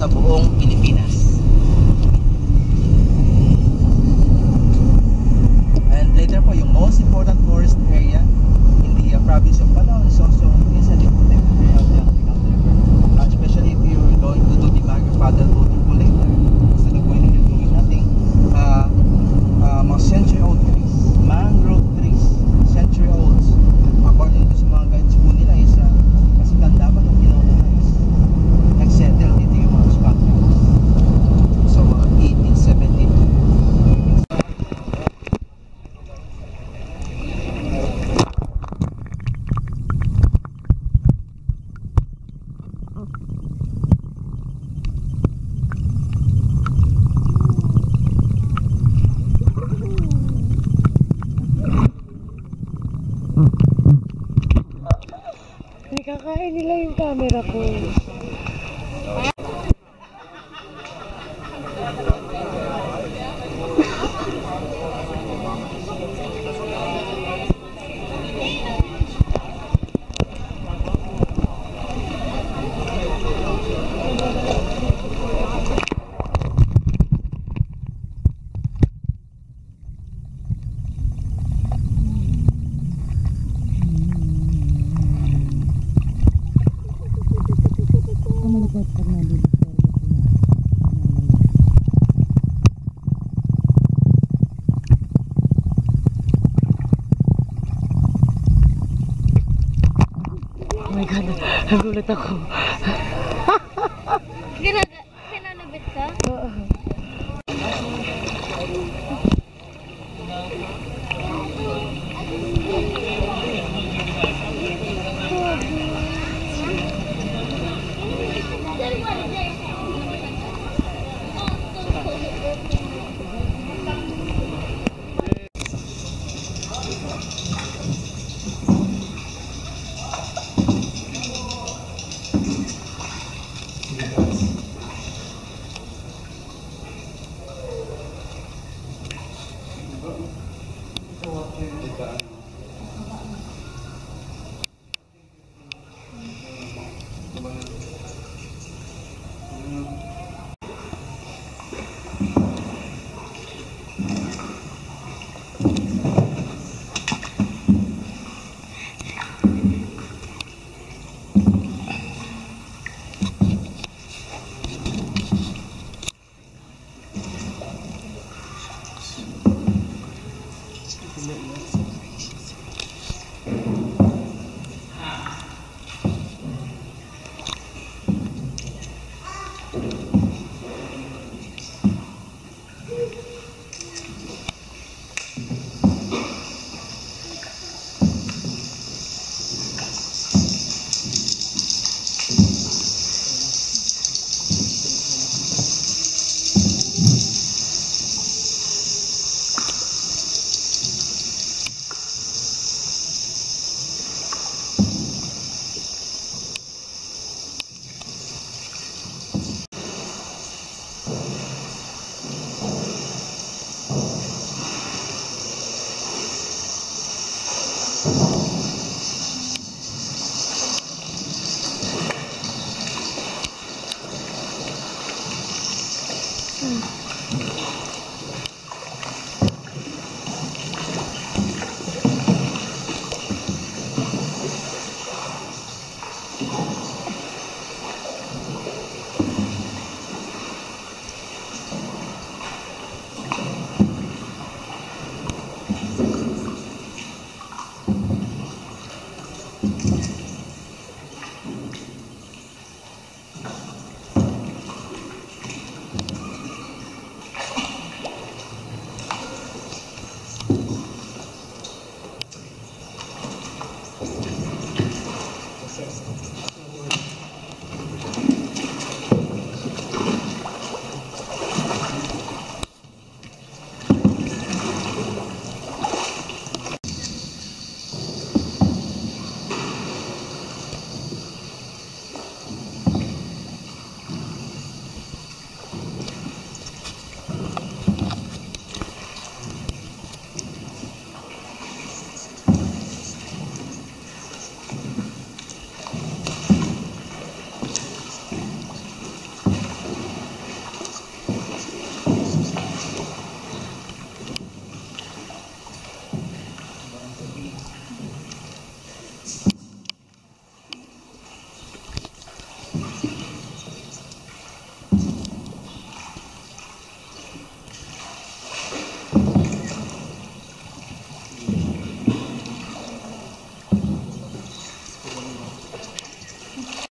sa buong Pilipinas. Nakakain nila yung camera ko. Oh my God, nagulat ako.